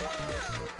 Woo!